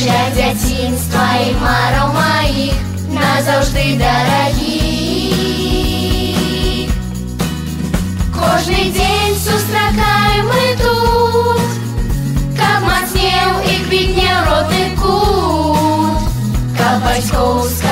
Ще дитинства і маров моїх назавжди дорогі. Кожний день зустракаємо мы тут, как мацнев і квітнев родний кут, как батьківська